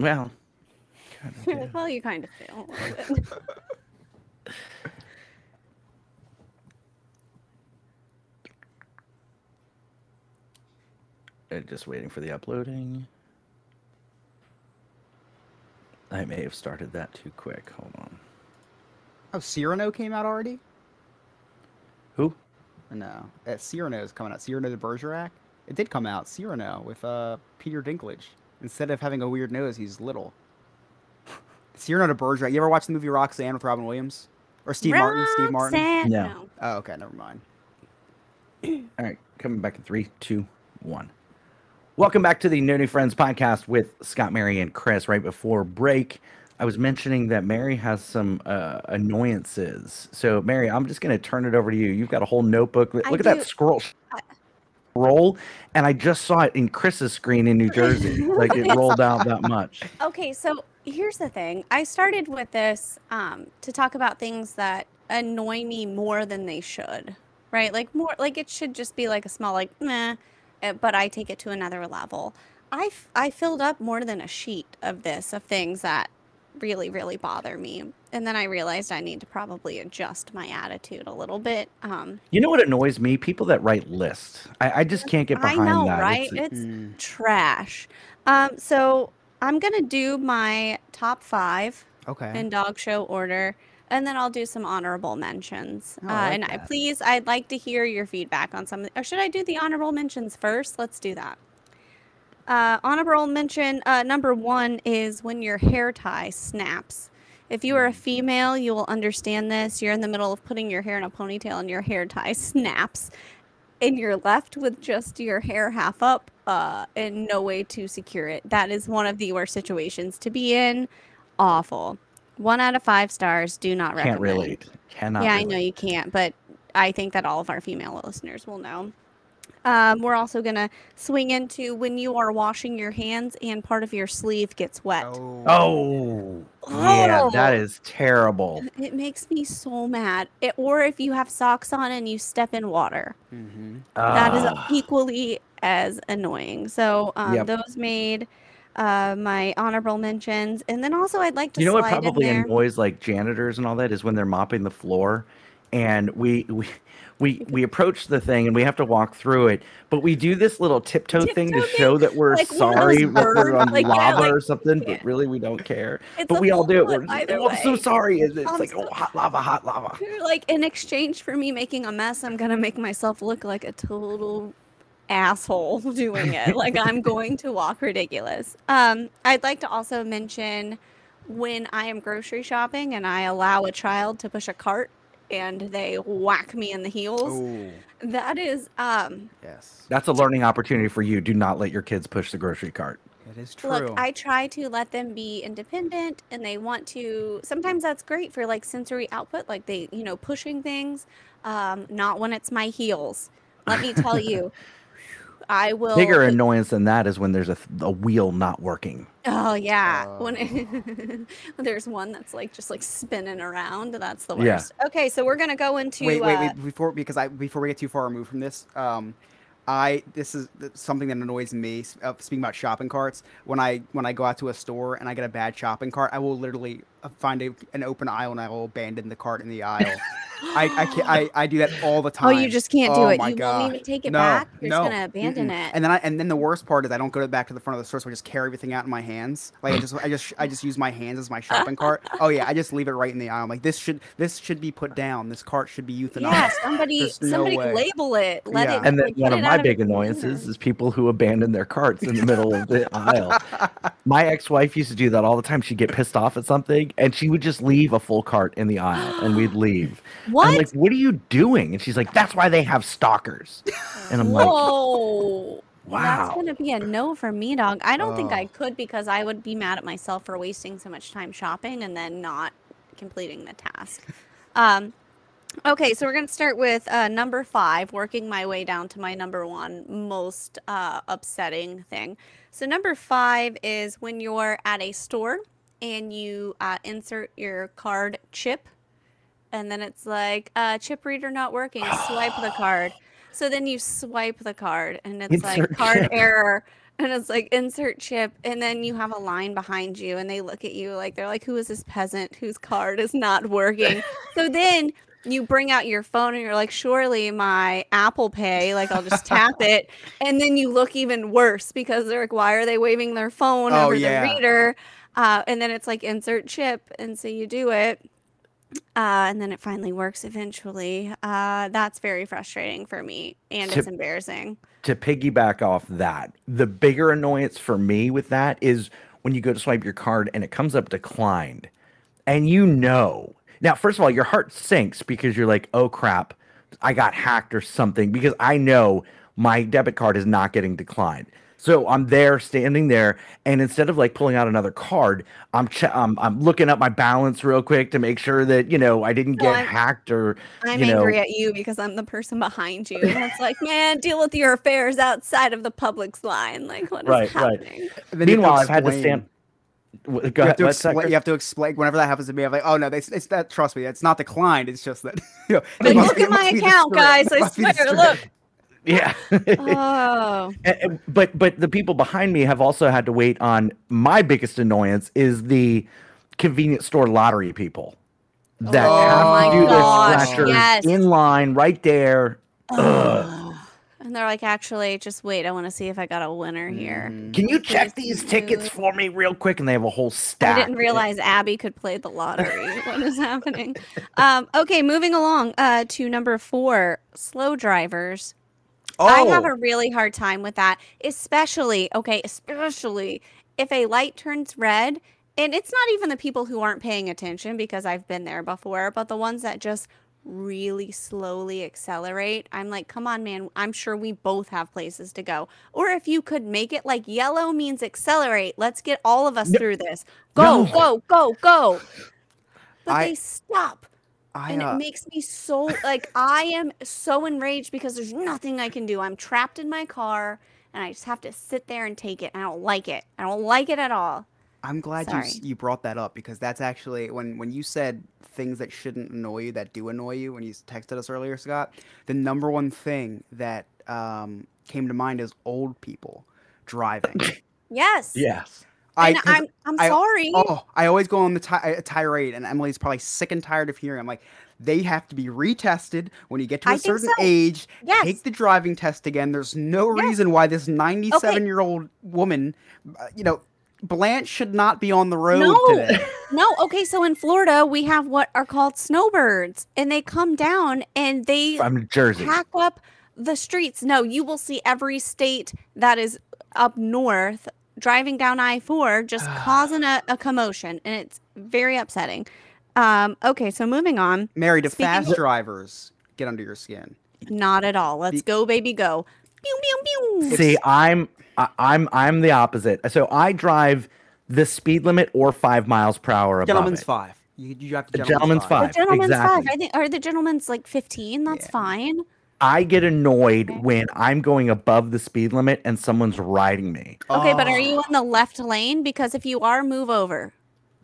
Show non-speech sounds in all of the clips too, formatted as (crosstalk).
Well, kind of, yeah. (laughs) well, you kind of feel. a little bit. Uh, just waiting for the uploading. I may have started that too quick. Hold on. Oh, Cyrano came out already? Who? No, uh, Cyrano is coming out. Cyrano de Bergerac. It did come out. Cyrano with uh Peter Dinklage. Instead of having a weird nose, he's little. so you're Cyrano de Bergerac. You ever watch the movie Roxanne with Robin Williams or Steve Martin? Steve Martin. Roxanne- No. no. Oh, okay, never mind. (clears throat) All right, coming back in three, two, one. Welcome back to the No New Friends podcast with Scott, Mary, and Chris. Right before break, I was mentioning that Mary has some uh, annoyances. So, Mary, I'm just going to turn it over to you. You've got a whole notebook. Look I at that scroll. I- Roll, and I just saw it in Chris's screen in New (laughs) Jersey. Like it rolled out that (laughs) much. Okay, so here's the thing. I started with this um, to talk about things that annoy me more than they should, right? Like more, like it should just be like a small, like meh, uh, but I take it to another level. I, I filled up more than a sheet of this of things that really really bother me, and then I realized I need to probably adjust my attitude a little bit. Um, You know what annoys me? People that write lists. I, I just can't get behind I behind know, that. right? It's- It's Mm. trash. Um, so I'm gonna do my top five Okay. in dog show order, and then I'll do some honorable mentions. Oh, uh, I like and I, please, I'd like to hear your feedback on some. Or should I do the honorable mentions first? Let's do that. Uh, honorable mention uh, number one is when your hair tie snaps. If you are a female, you will understand this. You're in the middle of putting your hair in a ponytail and your hair tie (laughs) snaps, and you're left with just your hair half up uh, and no way to secure it. That is one of the worst situations to be in. Awful. One out of five stars. Do not recommend. can't relate. Cannot. Yeah, I know you can't, but I think that all of our female listeners will know. Um, we're also gonna swing into when you are washing your hands and part of your sleeve gets wet. Oh. Oh, yeah, that Oh. terrible. It makes me so mad. It, or if you have socks on and you step in water, hmm that is Ah. equally as annoying. So um, Yep. those made uh, my honorable mentions, and then also I'd like to You know what slide in probably annoys like janitors and all that is when they're mopping the floor, and we we we we approach the thing and we have to walk through it, but we do this little tiptoe thing to show that we're Like one of those sorry, we're on like, yeah, lava like- or something, yeah. but really we don't care. It's but we all do it. We're just, oh, I'm so sorry. It's, it's like so- oh, hot lava, hot lava. (laughs) like in exchange for me making a mess, I'm gonna make myself look like a total asshole (laughs) doing it. (laughs) like I'm going to walk ridiculous. Um, I'd like to also mention when I am grocery shopping and I allow a child to push a cart and they whack me in the heels. Oh, That is um yes. That's a learning opportunity for you. Do not let your kids push the grocery cart. It is true. Look, I try to let them be independent and they want to sometimes that's great for like sensory output, like they, you know, pushing things. Um, not when it's my heels. Let me tell you, (laughs) I will Bigger annoyance than that is when there's a, th- a wheel not working. Oh yeah. When Oh. (laughs) it, there's one that's like just like spinning around. That's the Yeah. worst. Okay, so we're gonna go into wait, wait, uh, wait, before because I before we get too far removed from this, um, I this is something that annoys me. Uh, speaking about shopping carts, when I when I go out to a store and I get a bad shopping cart, I will literally uh, Uh, find a, an open aisle and I will abandon the cart in the aisle. I I, can't, I I do that all the time. (laughs) Oh, you just can't do Oh it. my You won't even take it No, back. You're no, just gonna abandon mm-mm. it. And then I and then the worst part is I don't go back to the front of the store, so I just carry everything out in my hands. Like I just I just I just use my hands as my shopping cart. Oh yeah, I just leave it right in the aisle. I'm like this should this should be put down. This cart should be (laughs) euthanized. yeah, somebody There's no somebody way. label it. Let Yeah. it And then like, one of my big its annoyances is people who abandon their carts in the middle of the (laughs) aisle. My ex-wife used to do that all the time. She'd get pissed off at something, and she would just leave a full cart in the aisle, and we'd (gasps) leave. What? I'm like, "What are you doing?" And she's like, "That's why they have stalkers." And I'm like, Whoa. Wow. That's gonna be a no for me, dog. I don't think I Oh. could because I would be mad at myself for wasting so much time shopping and then not completing the task. Um, okay, so we're gonna start with uh, number five, working my way down to my number one most uh, upsetting thing. So number five is when you're at a store and you uh, insert your card chip, and then it's like uh, chip reader not working. Swipe the card. So then you swipe the card, and it's like card chip. error. and it's like insert chip and then you have a line behind you and they look at you like they're like who is this peasant whose card is not working (laughs) so then you bring out your phone and you're like surely my apple pay like i'll just tap (laughs) it and then you look even worse because they're like why are they waving their phone Oh, over yeah. the reader uh, and then it's like insert chip and so you do it uh, and then it finally works eventually uh, that's very frustrating for me and it's embarrassing to piggyback off that, the bigger annoyance for me with that is when you go to swipe your card and it comes up declined. And you know. Now, first of all, your heart sinks because you're like, oh crap, I got hacked or something because I know my debit card is not getting declined. So I'm there, standing there, and instead of like pulling out another card, I'm che- I'm, I'm looking up my balance real quick to make sure that you know I didn't No, get I'm- hacked or I'm you know. angry at you because I'm the person behind you. And it's like, man, deal with your affairs outside of the public's line. Like, what is Right, right. happening? And then you have Meanwhile, I've had to explain- stand. Go You have, ahead. to explain, you have to explain whenever that happens to me. I'm like, oh no, it's, it's that. Trust me, it's not declined. It's just that. (laughs) You know, But look be- at my account, guys. I must be the swear. Look. (laughs) Yeah. Oh. But but the people behind me have also had to wait on my biggest annoyance is the convenience store lottery people that Oh have to do their scratchers yes. in line right there. Ugh. And they're like, actually, just wait. I want to see if I got a winner here. Mhm. Can you check Please these tickets for me real quick? And they have a whole stack. I didn't realize Abby could play the lottery. (laughs) what is happening? Um, okay, moving along uh, to number four slow drivers. I oh. have Oh. a really hard time with that, especially, okay, especially if a light turns red. And it's not even the people who aren't paying attention because I've been there before, but the ones that just really slowly accelerate. I'm like, come on, man. I'm sure we both have places to go. Or if you could make it like yellow means accelerate, let's get all of us No. through this. Go, No. go, go, go. But I- they stop I, and uh, it makes me so like I am so enraged because there's nothing I can do. I'm trapped in my car and I just have to sit there and take it. I don't like it. I don't like it at all. I'm glad you Sorry. you brought that up because that's actually when when you said things that shouldn't annoy you that do annoy you when you texted us earlier, Scott. The number one thing that um, came to mind is old people driving. (laughs) Yes. Yes. I, And 'cause- I'm I'm I- sorry. oh, I always go on the ti- a tirade, and Emily's probably sick and tired of hearing. I'm like, they have to be retested when you get to a I certain so. age. Yes. Take the driving test again. There's no Yes. reason why this 97 year old woman, uh, you know, Blanche should not be on the road No. today. (laughs) No, okay, so in Florida we have what are called snowbirds and they come down and they From Jersey. pack up the streets. No, you will see every state that is up north driving down I 4 just (sighs) causing a, a commotion, and it's very upsetting. Um, okay, so moving on. Mary, do Speaking fast of- drivers get under your skin? Not at all. Let's Be- go, baby, go. Pew, pew, pew. See, I'm I, I'm I'm the opposite. So I drive the speed limit or five miles per hour above Gentleman's it. five. You, you drive the The gentleman's, gentleman's The five. gentleman's exactly. five. I think, or the gentleman's like 15. That's Yeah. fine. I get annoyed Okay. when I'm going above the speed limit and someone's riding me. Okay, but are Oh. you in the left lane? Because if you are, move over.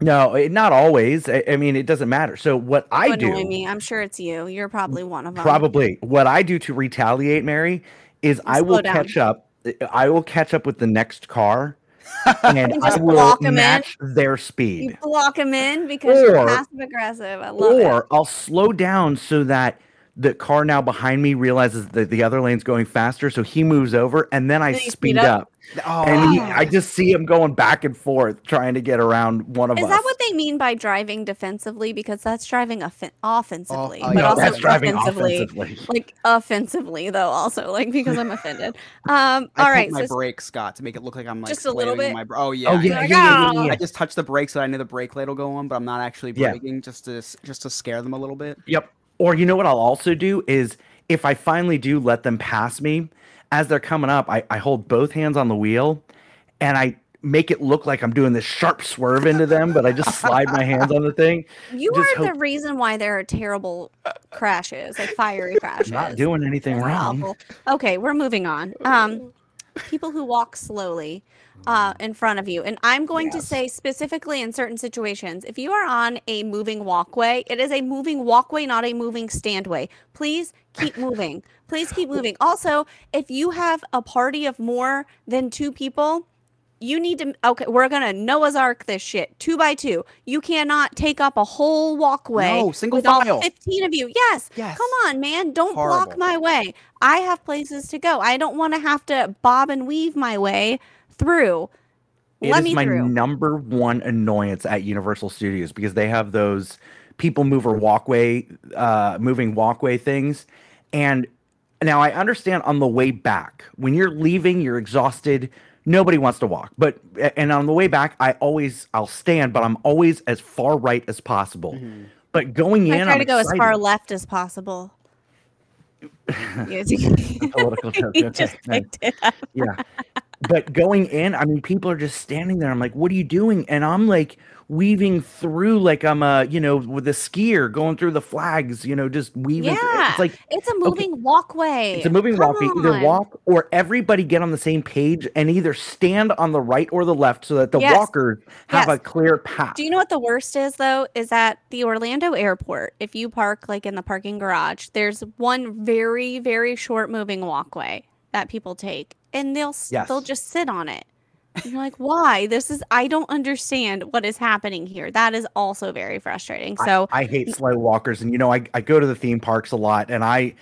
No, it, not always. I, I mean, it doesn't matter. So what I You do, me. I'm sure it's you. You're probably one of them. probably what I do to retaliate, Mary, is I slow will down. catch up. I will catch up with the next car, (laughs) and And I just will block 'em in. match their You speed. block them in because you're passive aggressive. I love it. Or I'll slow down so that the car now behind me realizes that the other lane's going faster, so he moves over, and then I speed speed up. up. Oh, And he, I just see him going back and forth trying to get around one of Is us. Is that what they mean by driving defensively? Because that's driving offen- offensively, oh, but yeah, also that's driving offensively. offensively. Like offensively, though, also like because I'm offended. (laughs) Um, I all put my so brakes, Scott, to make it look like I'm like Just a little bit? My, br- oh yeah. Oh yeah, Like, yeah, yeah, yeah, "Ah." yeah. I just touched the brakes so I knew the brake light will go on, but I'm not actually Yeah. braking just to just to scare them a little bit. Yep. Or you know what I'll also do is if I finally do let them pass me, as they're coming up, I, I hold both hands on the wheel and I make it look like I'm doing this sharp swerve into them, but I just slide my hands on the thing. (laughs) you are the reason why there are terrible crashes, like fiery (laughs) crashes. Not doing anything That's wrong. awful. Okay, we're moving on. Um, people who walk slowly uh, in front of you. And I'm going to say specifically in certain situations, if you are on a moving walkway, it is a moving walkway, not a moving standway. Please keep (laughs) moving. Please keep moving. Also, if you have a party of more than two people, you need to okay we're gonna noah's ark this shit two by two you cannot take up a whole walkway No, single with all file. 15 of you yes Yes. come on man don't block my way i have places to go i don't want to have to bob and weave my way through It let is me my through number one annoyance at Universal Studios because they have those people mover walkway, uh, moving walkway things. And now I understand on the way back, when you're leaving, you're exhausted. Nobody wants to walk, but and on the way back, I always I'll stand, but I'm always as far right as possible. Mhm. But going i in, try I'm to go as far left as possible (laughs) Political joke, (laughs) okay, just nice. picked it up. yeah but going in i mean people are just standing there i'm like what are you doing and i'm like weaving through like i'm a you know with a skier going through the flags you know just weaving Yeah, it's like it's a moving walkway. It's a moving Come walkway. Either walk or everybody get on the same page and either stand on the right or the left so that the Yes. walkers have a clear path. Do you know what the worst is though? Is at the Orlando airport. If you park like in the parking garage, there's one very very short moving walkway that people take, and they'll s they'll just sit on it. And you're like, why? This is I don't understand what is happening here. That is also very frustrating. So I, hate slow walkers, and you know, I, I go to the theme parks a lot, and I,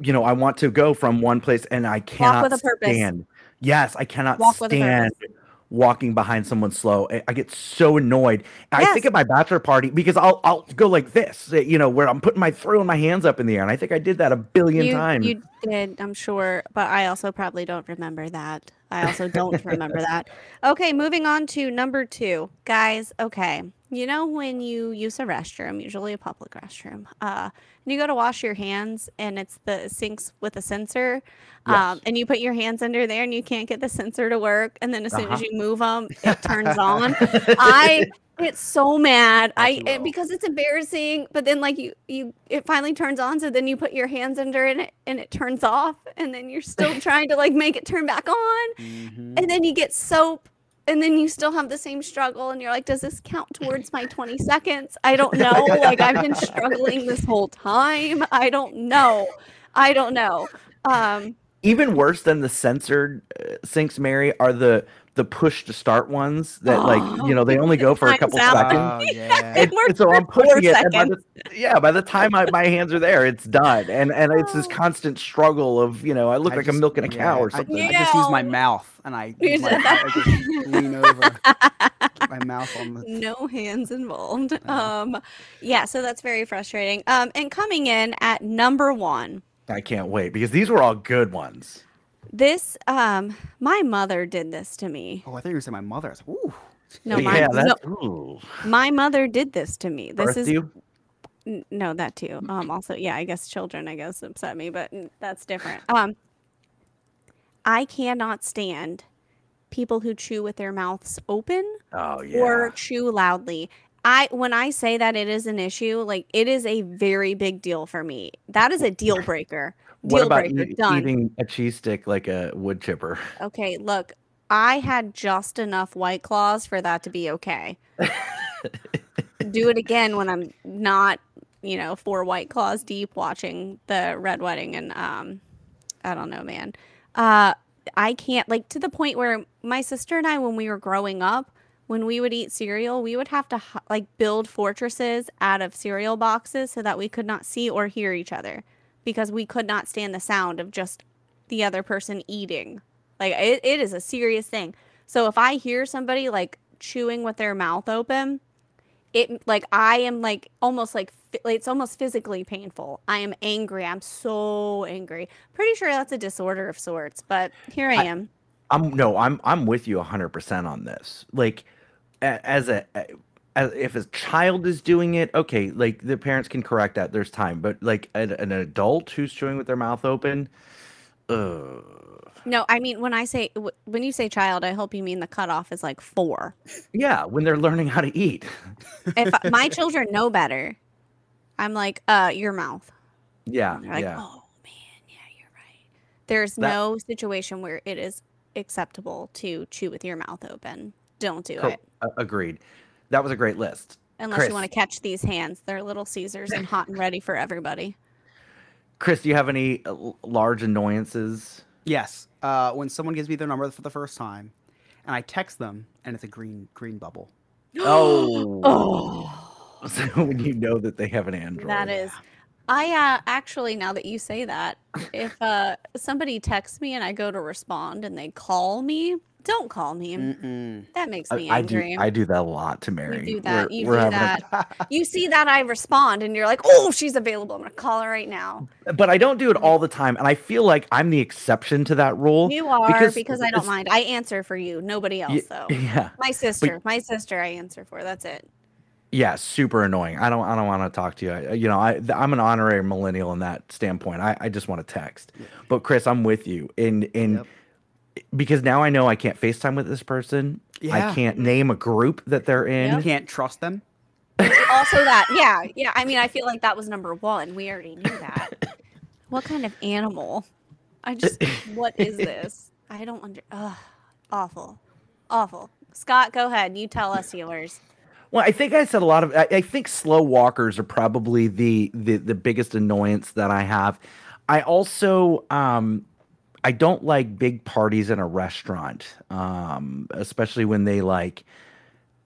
you know, I want to go from one place, and I cannot with a purpose. stand. Yes, I cannot Walk with a stand. Walking behind someone slow. I, I get so annoyed. I think at my bachelor party because I'll I'll go like this, uh, you know, where I'm putting my throwing my hands up in the air, and I think I did that a billion you, times. you did, I'm sure, but I also probably don't remember that. I also don't (laughs) remember that. Okay, moving on to number two. Guys, okay. You know when you use a restroom, usually a public restroom, uh, and you go to wash your hands and it's the sinks with a sensor, um, Yes. and you put your hands under there and you can't get the sensor to work, and then as soon as Uh-huh. you move them, it turns (laughs) on. I get so mad. I it, because it's embarrassing, but then like you you it finally turns on, so then you put your hands under it and it turns off, and then you're still (laughs) trying to like make it turn back on, Mhm. and then you get soap. And then you still have the same struggle, and you're like, "Does this count towards my 20 (laughs) seconds?" I don't know. Like I've been struggling this whole time. I don't know. I don't know. Um, Even worse than the sensored uh, sinks, Mary, are the the push to start ones that like (gasps) you know they only go for a couple out. seconds. Oh, (laughs) yeah. And- and so I'm pushing it, and by the, yeah, by the time I, my hands are there, it's done, and and it's this Oh. constant struggle of you know I look I like just- I'm milking a yeah, cow or something. I, just use my mouth and I, (laughs) my, I just lean over my mouth on the. no hands involved. (laughs) Yeah. Um, yeah, so that's very frustrating. Um, and coming in at number one, I can't wait because these were all good ones. This um, my mother did this to me. Oh, I thought you were saying my mother. I was like, ooh. No, my yeah, no, ooh. my mother did this to me. This Birthed is you? n- no that too. Um, also, yeah, I guess children, I guess, upset me, but mm, that's different. Um, I cannot stand people who chew with their mouths open. Oh yeah. or chew loudly. I when I say that it is an issue, like it is a very big deal for me. That is a deal breaker. What Deal about breaker. Done. eating a cheese stick like a wood chipper? Okay, look, I had just enough white claws for that to be okay. (laughs) Do it again when I'm not, you know, four white claws deep watching the red wedding and um I don't know, man. Uh I can't like to the point where my sister and I when we were growing up, when we would eat cereal, we would have to like build fortresses out of cereal boxes so that we could not see or hear each other because we could not stand the sound of just the other person eating. Like it, it is a serious thing. So if I hear somebody like chewing with their mouth open, it like I am like almost like it's almost physically painful. I am angry. I'm so angry. Pretty sure that's a disorder of sorts, but here I, I- am. I'm no, I'm I'm with you 100% on this. Like as a if a child is doing it, okay, like the parents can correct that. There's time, but like an, an adult who's chewing with their mouth open, uh, No, I mean when I say when you say child, I hope you mean the cutoff is like four. yeah, when they're learning how to eat. If my (laughs) children know better, I'm like, uh, your mouth. Yeah, And like, yeah. oh man, yeah, you're right. There's That- no situation where it is acceptable to chew with your mouth open. Don't do Co- it. agreed. That was a great list. Unless Chris. you want to catch these hands. They're little Caesars and hot and ready for everybody. Chris, do you have any uh, large annoyances? Yes. Uh, when someone gives me their number for the first time, and I text them, and it's a green green bubble. (gasps) Oh. Oh. (laughs) So when you know that they have an Android. That is. I uh, actually, now that you say that, if uh, somebody texts me and I go to respond and they call me, don't call me. Mm-mm. That makes I, me I do. angry. I do that a lot to Mary. You do that, We're- you we're do having a- that. (laughs) you see that I respond and you're like, oh, she's available. I'm going to call her right now. but I don't do it all the time, and I feel like I'm the exception to that rule. You are because because, I don't mind. I answer for you. Nobody else, Y- though. (laughs) Yeah. My sister. My sister, I answer for. That's it. Yeah, super annoying. I don't. I don't want to talk to you. I, you know, I, I'm an honorary millennial in that standpoint. I, I just want to text. But Chris, I'm with you in in Yep. Because now I know I can't FaceTime with this person. Yeah. I can't name a group that they're in. You can't trust them. Also, that, yeah, yeah. I mean, I feel like that was number one. We already knew that. what kind of animal? I just, what is this? I don't under, ugh, awful, awful. Scott, go ahead. You tell us yours. Well, I think I said a lot of. I, I think slow walkers are probably the, the the biggest annoyance that I have. I also um, I don't like big parties in a restaurant, um, especially when they like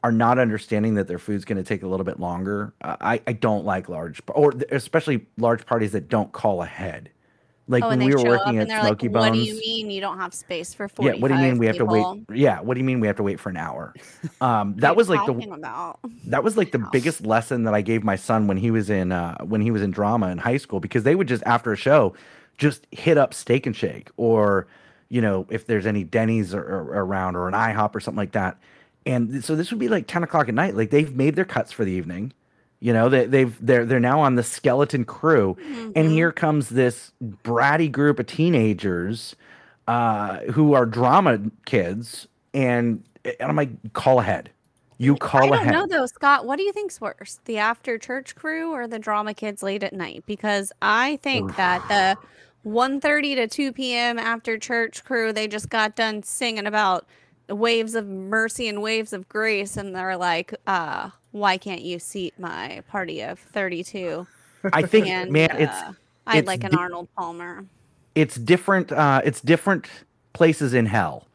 are not understanding that their food's going to take a little bit longer. Uh, I I don't like large or especially large parties that don't call ahead. Like oh, when we were working at Smokey like, Bones. "What do you mean you don't have space for Yeah, what do you mean we have to wait? Yeah, what do you mean we have to wait for an hour? Um, (laughs) that was like the about. that was like the biggest lesson that I gave my son when he was in uh, when he was in drama in high school because they would just after a show just hit up Steak and Shake or you know if there's any Denny's or, or around or an IHOP or something like that, and so this would be like ten o'clock at night. Like they've made their cuts for the evening, you know they, they've they're they're now on the skeleton crew, and Mhm. here comes this bratty group of teenagers uh, who are drama kids, and and I'm like call ahead. You call ahead. I don't ahead. know though, Scott. What do you think's worse, the after church crew or the drama kids late at night? Because I think that the 1.30 to 2 p.m. after church crew, they just got done singing about waves of mercy and waves of grace, and they're like, uh, "Why can't you seat my party of 32?" (laughs) I think, And man, it's uh, I'd it's like an di- Arnold Palmer. it's different. Uh, it's different places in hell.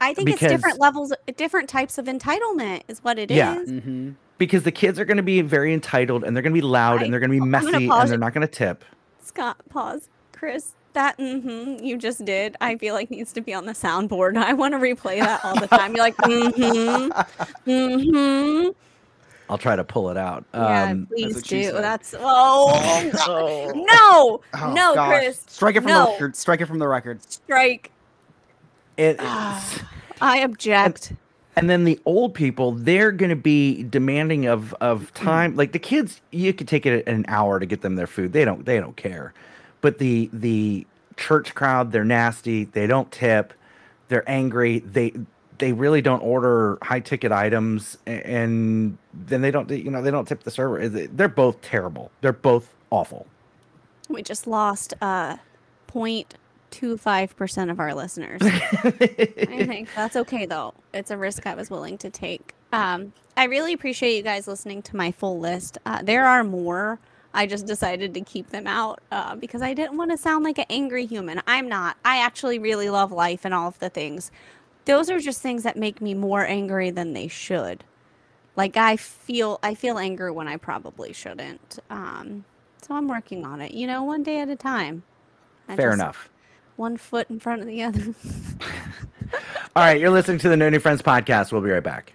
I think it's different levels, different types of entitlement is what it is. Yeah. Mm-hmm. because the kids are going to be very entitled and they're going to be loud I- and they're going to be I'm gonna messy and they're not going to tip. Scott, pause. Chris, that mm-hmm you just did, I feel like needs to be on the soundboard. I want to replay that all the (laughs) time. You're like, mm-hmm, mm-hmm. I'll try to pull it out. Yeah, Um, please do. That's oh, oh. (laughs) no, Oh, no, gosh. Chris, Strike it from no. the record. Strike it from the record. strike. It- Ah. I object. and then the old people, they're going to be demanding of of time. Like the kids, you could take it an hour to get them their food. They don't they don't care. But the the church crowd, they're nasty. They don't tip. They're angry. They they really don't order high ticket items, and then they don't you know they don't tip the server. They're both terrible. They're both awful. We just lost uh 0.25 percent of our listeners. (laughs) I think that's okay though. It's a risk I was willing to take. Um, I really appreciate you guys listening to my full list. Uh, there are more. I just decided to keep them out uh, because I didn't want to sound like an angry human. I'm not. I actually really love life and all of the things. Those are just things that make me more angry than they should. Like I feel, I feel anger when I probably shouldn't. Um, so I'm working on it. You know, one day at a time. I Fair enough. One foot in front of the other. (laughs) (laughs) All right, you're listening to the No New Friends podcast. We'll be right back.